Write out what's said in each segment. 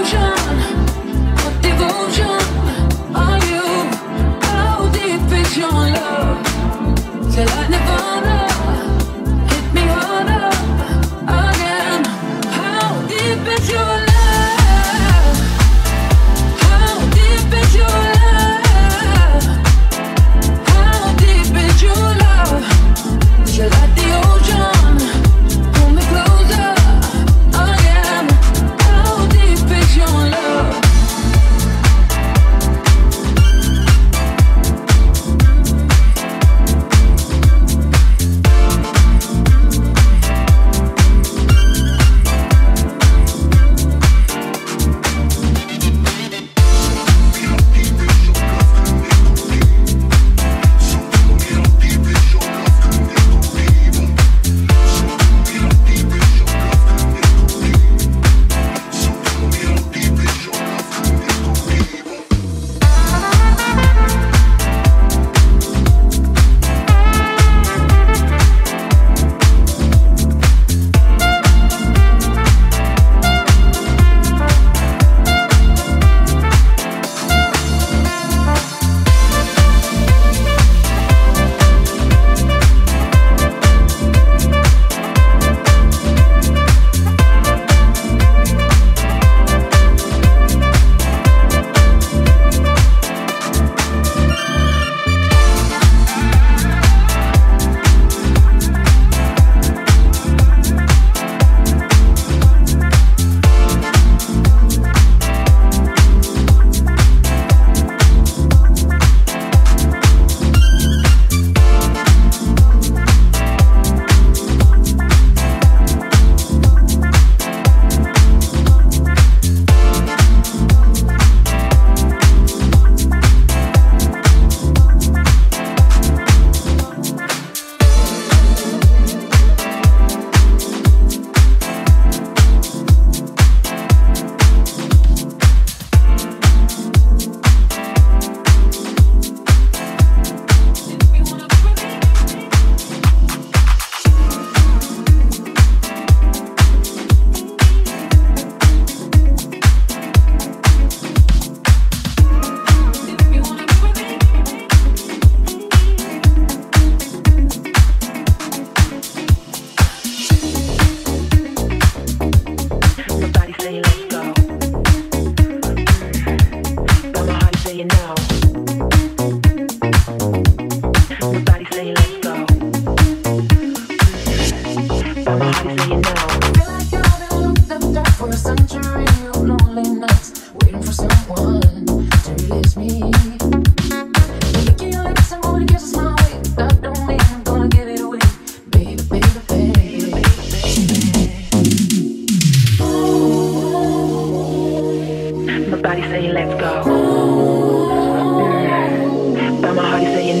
body saying let's go. Mm. But my heart is saying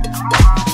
Bye.